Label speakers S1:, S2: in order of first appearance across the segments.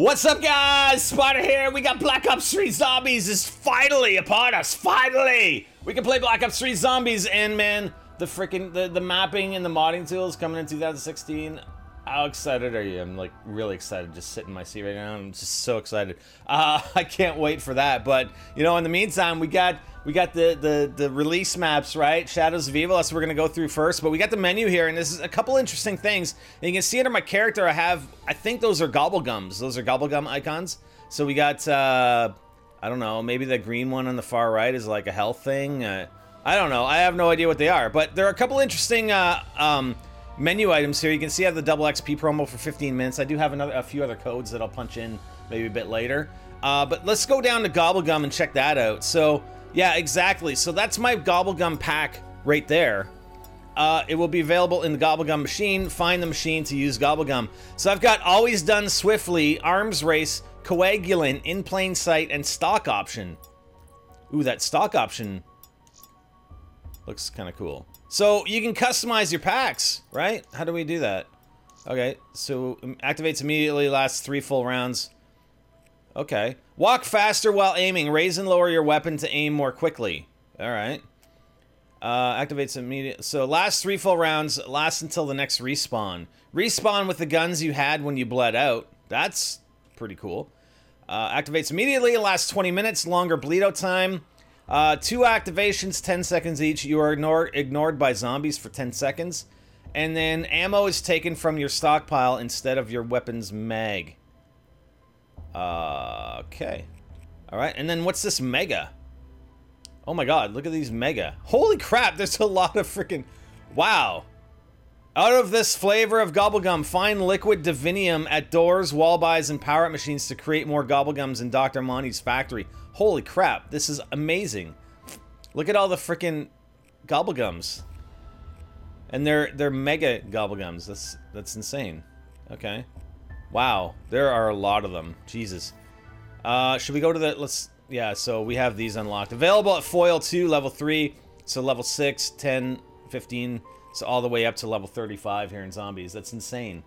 S1: What's up, guys? Spider here. We got Black Ops 3 Zombies is finally upon us. Finally, we can play Black Ops 3 Zombies, and man, the freaking the, the mapping and the modding tools coming in 2016. How excited are you? I'm like really excited. Just sitting in my seat right now. I'm just so excited. Uh, I can't wait for that. But you know, in the meantime, we got we got the the the release maps, right? Shadows of Evil. That's what we're gonna go through first. But we got the menu here, and this is a couple interesting things. And you can see under my character, I have I think those are gobblegums. Those are gobblegum icons. So we got uh, I don't know, maybe the green one on the far right is like a health thing. Uh, I don't know. I have no idea what they are. But there are a couple interesting uh, um, menu items here. You can see I have the double XP promo for 15 minutes. I do have another a few other codes that I'll punch in maybe a bit later. Uh, but let's go down to Gobblegum and check that out. So yeah, exactly. So that's my Gobblegum pack right there. Uh, it will be available in the Gobblegum machine. Find the machine to use Gobblegum. So I've got Always Done Swiftly, Arms Race, Coagulant, In Plain Sight, and Stock Option. Ooh, that stock option looks kind of cool. So you can customize your packs, right? How do we do that? Okay, so um, activates immediately, lasts three full rounds. Okay. Walk faster while aiming. Raise and lower your weapon to aim more quickly. All right. Uh, activates immediate. So last three full rounds Lasts until the next respawn. Respawn with the guns you had when you bled out. That's pretty cool. Uh, activates immediately. Lasts 20 minutes. Longer bleed out time. Uh, two activations, 10 seconds each. You are ignore, ignored by zombies for 10 seconds. And then ammo is taken from your stockpile instead of your weapon's mag. Uh, okay. All right, and then what's this mega? Oh my god, look at these mega. Holy crap, there's a lot of freaking... Wow. Out of this flavor of gobblegum, find liquid divinium at doors, wall buys, and power up machines to create more gobblegums in Dr. Monty's factory. Holy crap, this is amazing. Look at all the freaking gobblegums. And they're they're mega gobblegums. That's that's insane. Okay. Wow, there are a lot of them. Jesus. Uh, should we go to the, let's, yeah, so we have these unlocked. Available at Foil 2, level 3, so level 6, 10, 15, all the way up to level 35 here in Zombies. That's insane.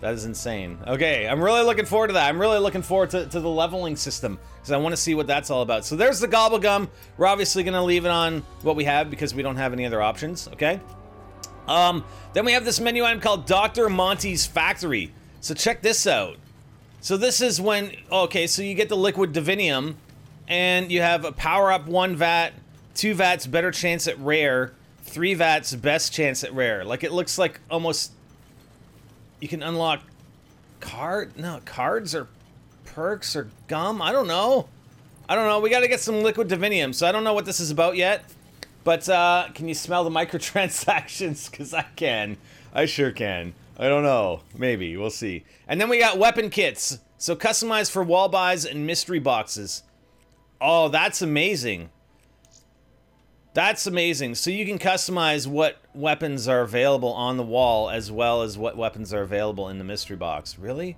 S1: That is insane. Okay, I'm really looking forward to that. I'm really looking forward to, to the leveling system because I want to see what that's all about. So there's the Gobblegum. We're obviously going to leave it on what we have because we don't have any other options, okay? Um, then we have this menu item called Dr. Monty's Factory. So check this out. So this is when, okay, so you get the liquid divinium, and you have a power up one vat, two vats better chance at rare, three vats best chance at rare. Like it looks like almost you can unlock card no cards or perks or gum. I don't know. I don't know. We got to get some liquid divinium. So I don't know what this is about yet. But uh, can you smell the microtransactions? Because I can. I sure can. I don't know. Maybe. We'll see. And then we got weapon kits. So customized for wall buys and mystery boxes. Oh, that's amazing. That's amazing. So you can customize what weapons are available on the wall as well as what weapons are available in the mystery box. Really?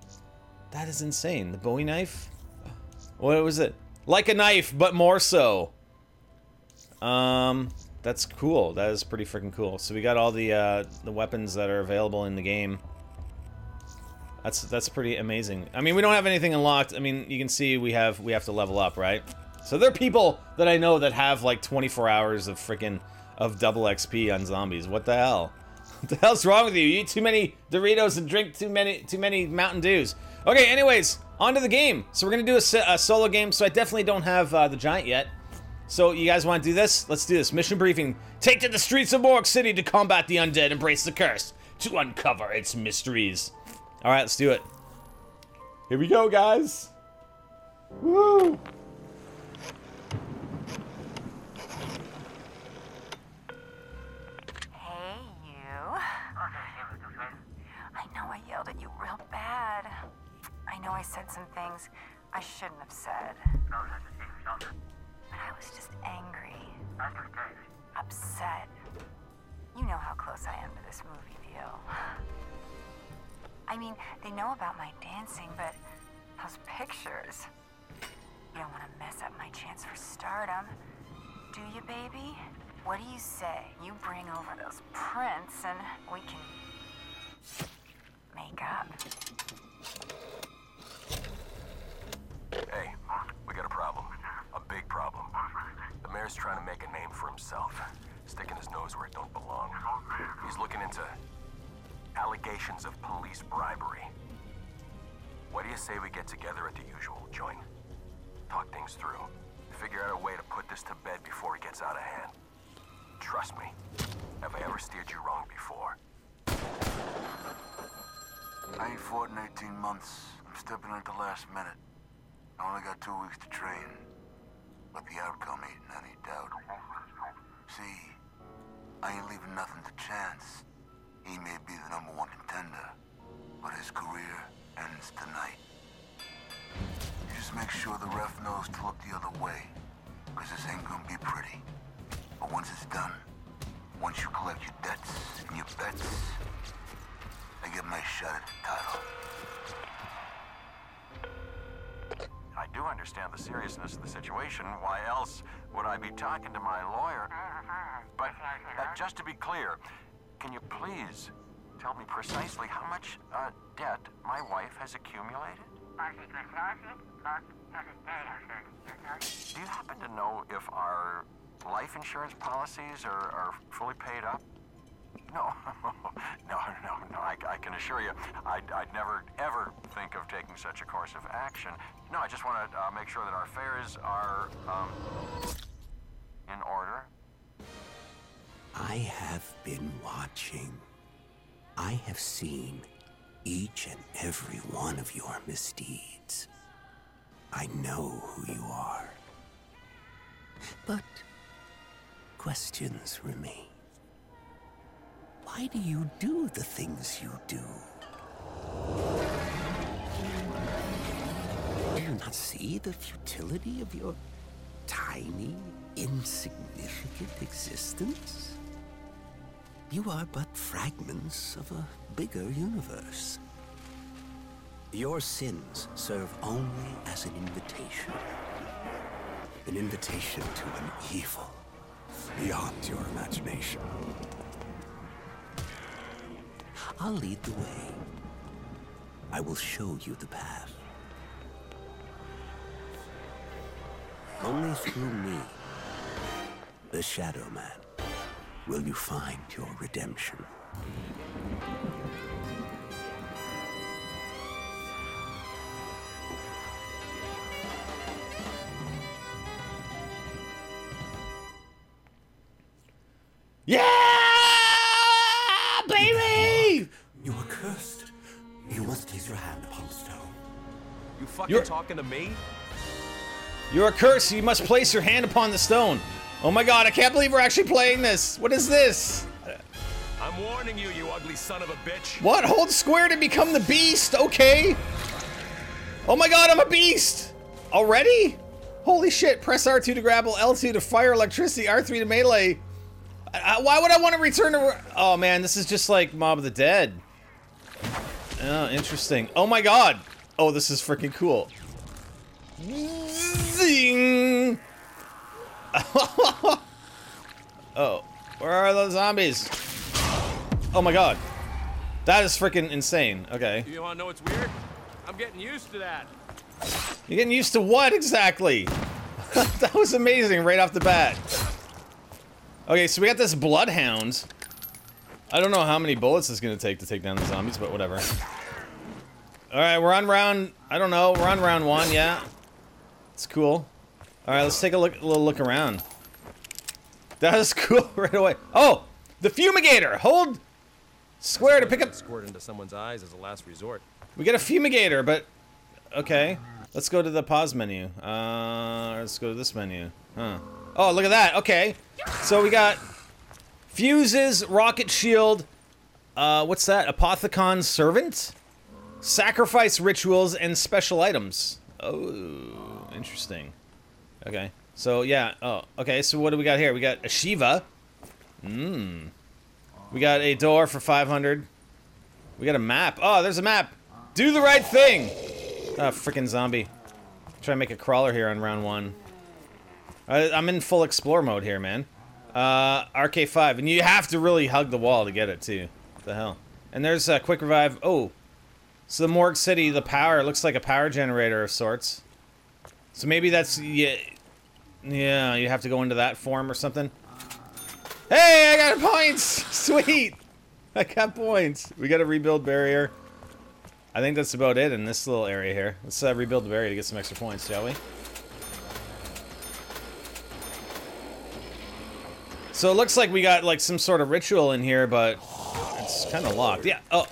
S1: That is insane. The Bowie knife? What was it? Like a knife, but more so. Um, that's cool. That is pretty freaking cool. So we got all the uh, the weapons that are available in the game. That's that's pretty amazing. I mean, we don't have anything unlocked. I mean, you can see we have we have to level up, right? So there are people that I know that have like 24 hours of freaking of double XP on zombies. What the hell? What the hell's wrong with you? You eat too many Doritos and drink too many too many Mountain Dews. Okay, anyways, on to the game. So we're gonna do a, a solo game. So I definitely don't have uh, the giant yet. So you guys want to do this? Let's do this. Mission briefing. Take to the streets of Morg City to combat the undead, embrace the curse, to uncover its mysteries. All right, let's do it. Here we go, guys. Woo!
S2: Hey, you. I know I yelled at you real bad. I know I said some things I shouldn't have said. But I was just angry. Upset. You know how close I am to this movie deal. I mean, they know about my dancing, but those pictures. You don't want to mess up my chance for stardom. Do you, baby? What do you say? You bring over those prints and we can make up.
S3: Is trying to make a name for himself, sticking his nose where it don't belong. He's looking into allegations of police bribery. What do you say we get together at the usual joint? Talk things through. Figure out a way to put this to bed before it gets out of hand. Trust me, have I ever steered you wrong before?
S4: I ain't fought in 18 months. I'm stepping in at the last minute. I only got two weeks to train. But the outcome ain't in any doubt. See, I ain't leaving nothing to chance. He may be the number one contender, but his career ends tonight. You just make sure the ref knows to look the other way, because this ain't gonna be pretty. But once it's done, once you collect your debts and your bets, I get my shot at the title.
S3: Do understand the seriousness of the situation. Why else would I be talking to my lawyer? But uh, just to be clear, can you please tell me precisely how much uh, debt my wife has accumulated? Do you happen to know if our life insurance policies are, are fully paid up? No, no, no, no. I, I can assure you, I'd, I'd never, ever think of taking such a course of action. No, I just want to uh, make sure that our affairs are um, in order.
S5: I have been watching. I have seen each and every one of your misdeeds. I know who you are. But questions remain. Why do you do the things you do? Do you not see the futility of your tiny, insignificant existence? You are but fragments of a bigger universe. Your sins serve only as an invitation. An invitation to an evil beyond your imagination. I'll lead the way. I will show you the path. Only through me, the Shadow Man, will you find your redemption.
S6: Fucking
S1: You're-
S6: talking to me?
S1: You're a curse. You must place your hand upon the stone. Oh my god, I can't believe we're actually playing this. What is this?
S6: I'm warning you, you ugly son of a bitch.
S1: What? Hold square to become the beast. Okay. Oh my god, I'm a beast. Already? Holy shit. Press R2 to grapple, L2 to fire electricity, R3 to melee. Uh, why would I want to return to... Oh man, this is just like Mob of the Dead. Oh, interesting. Oh my god. Oh, this is freaking cool. Zing. oh, where are those zombies? Oh my god. That is freaking insane. Okay.
S6: You wanna know what's weird? I'm getting used to that.
S1: You're getting used to what exactly? that was amazing right off the bat. Okay, so we got this bloodhound. I don't know how many bullets it's gonna take to take down the zombies, but whatever. Alright, we're on round I don't know, we're on round one, yeah. It's cool. Alright, let's take a look a little look around. That is cool right away. Oh! The fumigator! Hold square to pick up
S6: Squirt into someone's eyes as a last resort.
S1: we get a fumigator, but okay. Let's go to the pause menu. Uh, let's go to this menu. Huh. Oh, look at that. Okay. So we got fuses, rocket shield. Uh, what's that? Apothicon servant, sacrifice rituals, and special items. Oh, interesting. Okay. So yeah. Oh, okay. So what do we got here? We got a Shiva. Mmm. We got a door for 500. We got a map. Oh, there's a map. Do the right thing. Ah, freaking zombie. Try and make a crawler here on round one. I, I'm in full explore mode here, man. Uh, RK5, and you have to really hug the wall to get it too. What the hell? And there's a quick revive. Oh, so the Morg City, the power looks like a power generator of sorts. So maybe that's yeah. Yeah, you have to go into that form or something. Hey, I got points! Sweet! I got points. We got to rebuild barrier. I think that's about it in this little area here. Let's uh, rebuild the barrier to get some extra points, shall we? So it looks like we got like some sort of ritual in here, but it's kind of locked. Yeah. Oh.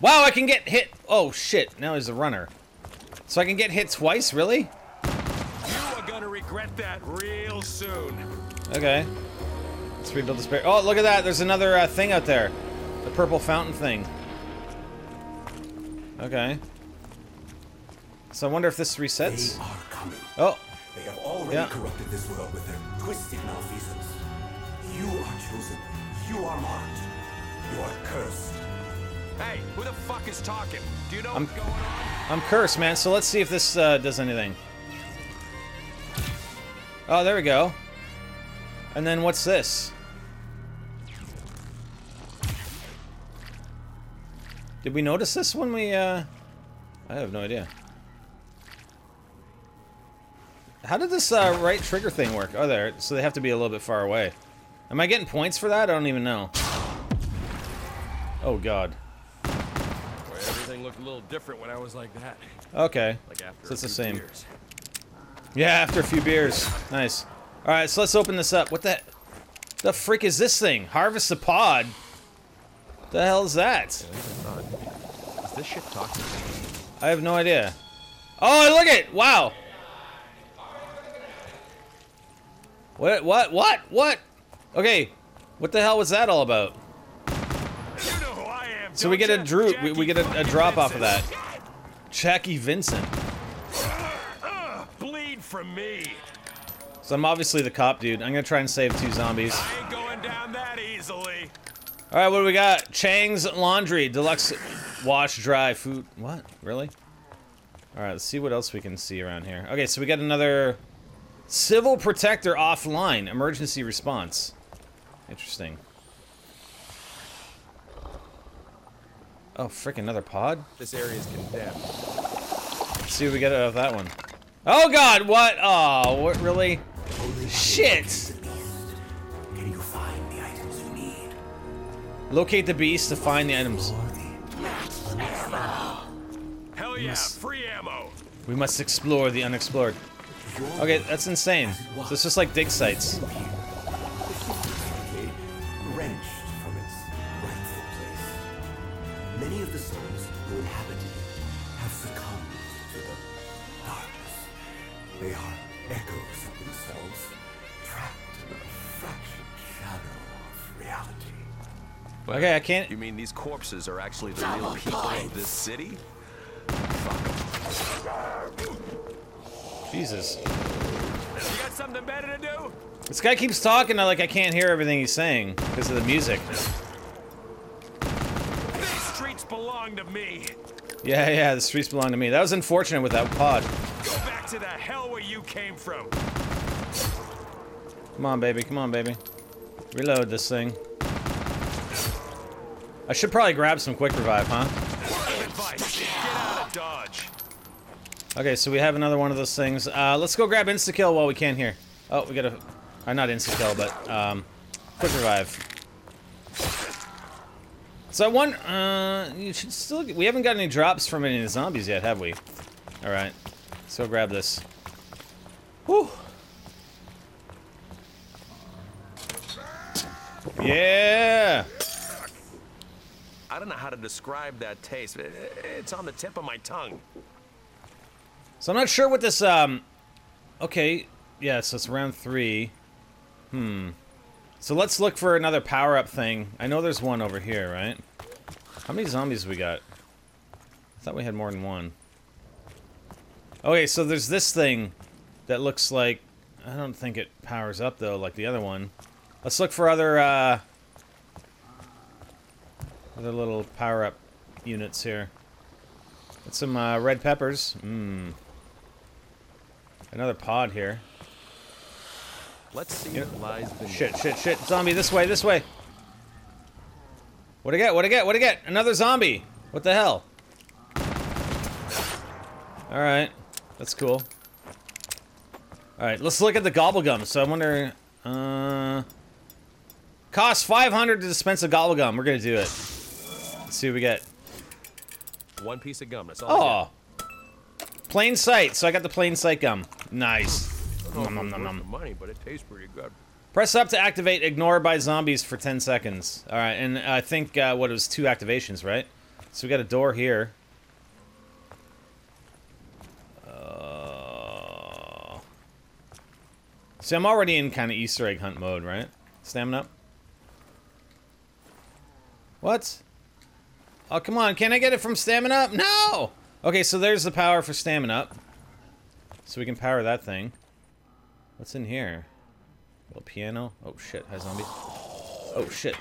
S1: Wow, I can get hit. Oh, shit. Now he's a runner. So I can get hit twice? Really?
S6: You are gonna regret that real soon.
S1: Okay. Let's rebuild this barrier. Oh, look at that. There's another uh, thing out there. The purple fountain thing. Okay. So I wonder if this
S5: They
S1: resets.
S5: are coming.
S1: Oh,
S5: They have already
S1: Yeah.
S5: corrupted this world with their twisted malfeasance. You are chosen. You are marked. You are cursed.
S6: Hey, who the fuck is talking? Do you know
S1: I'm-
S6: what's going on?
S1: I'm cursed, man. So let's see if this uh, does anything. Oh, there we go. And then what's this? Did we notice this when we, uh... I have no idea. How did this, uh, right trigger thing work? Oh, there. So they have to be a little bit far away. Am I getting points for that? I don't even know. Oh, God.
S6: Looked a little different when I was like that.
S1: Okay.
S6: Like after
S1: So it's the same.
S6: beers.
S1: Yeah, after a few beers. Nice. All right, so let's open this up. What the the freak is this thing? Harvest the pod. The hell is that?
S6: Is this shit talking?
S1: I have no idea. Oh, look it! Wow. What? What? What? What? Okay. What the hell was that all about? So we get a drew. We, we get a, a drop off of that. Jackie Vincent.
S6: Bleed from me.
S1: So I'm obviously the cop dude. I'm gonna try and save two zombies.
S6: I ain't going down that easily.
S1: All right, what do we got? Chang's Laundry Deluxe Wash Dry Food. What? Really? All right, let's see what else we can see around here. Okay, so we got another Civil Protector offline emergency response. Interesting. Oh, frick, another pod?
S6: This area is condemned.
S1: Let's see what we get out of that one. Oh god, what? Oh, what really? Shit!
S5: Can you find the items you need?
S1: Locate the beast to find the items.
S6: Hell yeah, free ammo.
S1: We must explore the unexplored. Okay, that's insane. So it's just like dig sites.
S5: Okay,
S1: I can't.
S6: You mean these corpses are actually the real people of this city?
S1: Jesus.
S6: You got something better to do?
S1: This guy keeps talking, I like I can't hear everything he's saying because of the music.
S6: These streets belong to me.
S1: Yeah, yeah, the streets belong to me. That was unfortunate with that pod.
S6: Go back to the hell where you came from.
S1: Come on, baby. Come on, baby. Reload this thing. I should probably grab some quick revive, huh? Okay, so we have another one of those things. Uh, let's go grab insta kill while we can here. Oh, we gotta, uh, not insta kill, but um, quick revive. So I want, uh, you should still. We haven't got any drops from any of the zombies yet, have we? All right, so grab this. Whew. Yeah.
S6: I don't know how to describe that taste. It- It's on the tip of my tongue.
S1: So I'm not sure what this, um, okay, yeah, so it's round three. Hmm. So let's look for another power-up thing. I know there's one over here, right? How many zombies we got? I thought we had more than one. Okay, so there's this thing that looks like, I don't think it powers up though, like the other one. Let's look for other, uh, other little power-up units here. Got some, uh, red peppers. Mmm. Another pod here.
S6: Let's see what lies beneath.
S1: Shit, shit, shit. Zombie, this way, this way. What'd I get? What'd I get? What'd I get? Another zombie. What the hell? Alright. That's cool. Alright, let's look at the gobblegum. So I wonder... Uh... Costs 500 to dispense a gobblegum. We're gonna do it. Let's see what we get.
S6: One piece of gum. That's all.
S1: Oh! Plain sight. So I got the plain sight gum. Nice.
S6: get. I don't know
S1: Nom, nom, nom, nom.
S6: money, but it tastes pretty good.
S1: Press up to activate ignore by zombies for 10 seconds. Alright, and I think, uh, what, it was two activations, right? So we got a door here. Uh... See, I'm already in kind of Easter egg hunt mode, right? Stamina up. What? Oh, come on. Can I get it from stamina up? No! Okay, so there's the power for stamina up. So we can power that thing. What's in here? A Little piano. Oh shit, hi zombie. Oh shit.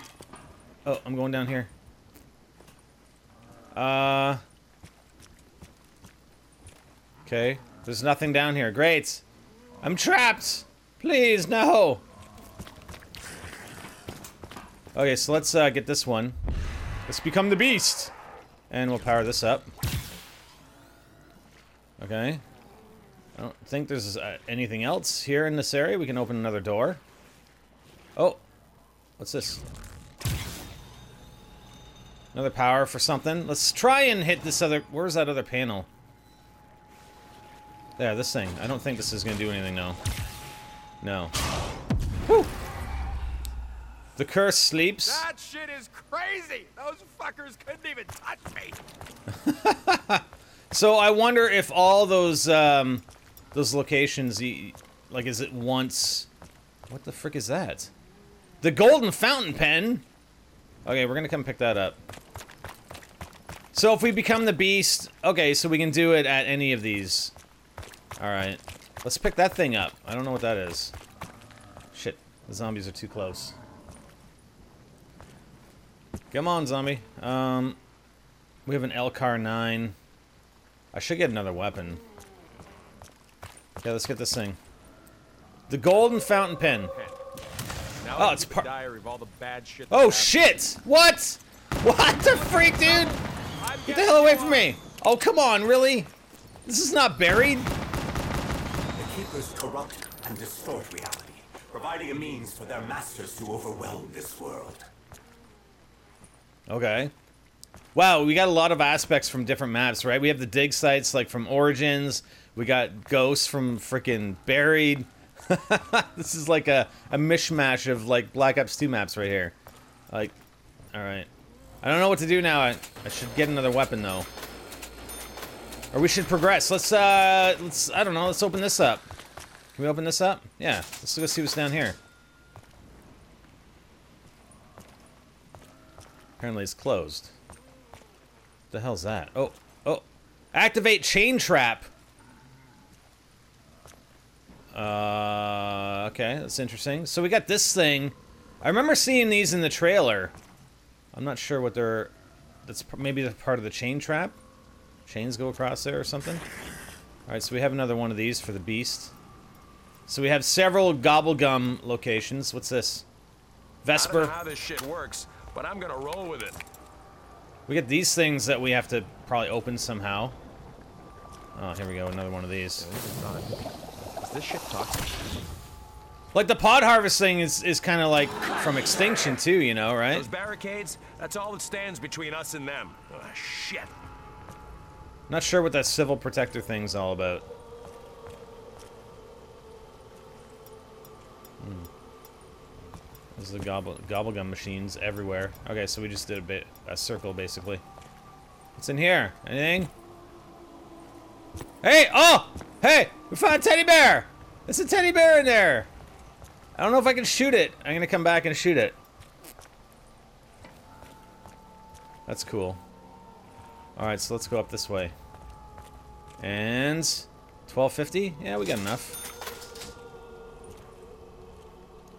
S1: Oh, I'm going down here. Uh. Okay. There's nothing down here. Great. I'm trapped. Please, no. Okay, so let's uh, get this one. Let's become the beast. And we'll power this up. Okay. I don't think there's uh, anything else here in this area. We can open another door. Oh. What's this? Another power for something. Let's try and hit this other... Where's that other panel? There, this thing. I don't think this is going to do anything, no. No. The curse sleeps.
S6: That shit is crazy. Those fuckers couldn't even touch me.
S1: So I wonder if all those um, those locations, like, is it once? What the frick is that? The golden fountain pen. Okay, we're gonna come pick that up. So if we become the beast, okay, so we can do it at any of these. All right, let's pick that thing up. I don't know what that is. Shit, the zombies are too close. Come on, zombie. Um, we have an L-CAR 9. I should get another weapon. Okay, let's get this thing. The golden fountain pen.
S6: Now
S1: Oh, it's
S6: keep a
S1: par-
S6: diary of all the bad shit.
S1: Oh
S6: that
S1: shit! What? What the freak, dude? Get the hell away from me! Oh, come on, really? This is not buried?
S7: The Keepers corrupt and distort reality, providing a means for their masters to overwhelm this world.
S1: Okay. Wow, we got a lot of aspects from different maps, right? We have the dig sites, like from Origins. We got ghosts from freaking Buried. this is like a, a mishmash of like Black Ops 2 maps right here. Like, alright. I don't know what to do now. I, I should get another weapon though. Or we should progress. Let's, uh, let's, I don't know, let's open this up. Can we open this up? Yeah, let's go see what's down here. Apparently it's closed. What The hell's that? Oh, oh. Activate chain trap. Uh, okay, that's interesting. So we got this thing. I remember seeing these in the trailer. I'm not sure what they're. That's maybe the part of the chain trap. Chains go across there or something. All right, so we have another one of these for the beast. So we have several gobblegum locations. What's this?
S6: I don't
S1: Vesper.
S6: know how this shit works, but I'm gonna roll with it.
S1: We get these things that we have to probably open somehow. Oh, here we go, another one of these.
S6: Is this shit toxic?
S1: Like the pod harvesting is is kind of like from extinction too, you know, right?
S6: Those barricades, that's all that stands between us and them. Ah, shit.
S1: Not sure what that civil protector thing's all about. Hmm. There's the gobble gobblegum machines everywhere. Okay, so we just did a bit a circle basically. What's in here? Anything? Hey! Oh! Hey! We found a teddy bear! There's a teddy bear in there! I don't know if I can shoot it. I'm gonna come back and shoot it. That's cool. Alright, so let's go up this way. And 1250? Yeah, we got enough.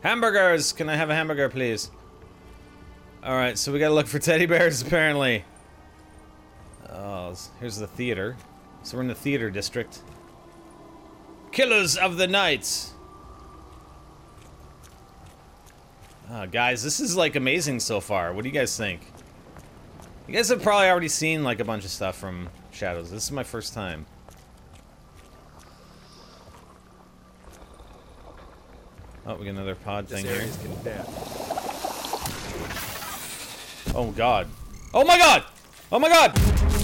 S1: Hamburgers! Can I have a hamburger, please? Alright, so we gotta look for teddy bears, apparently. Oh, here's the theater. So we're in the theater district. Killers of the Night! Ah, guys, this is like amazing so far. What do you guys think? You guys have probably already seen like a bunch of stuff from Shadows. This is my first time. Oh, we got another pod
S6: This
S1: thing here. Oh god. Oh my god! Oh my god!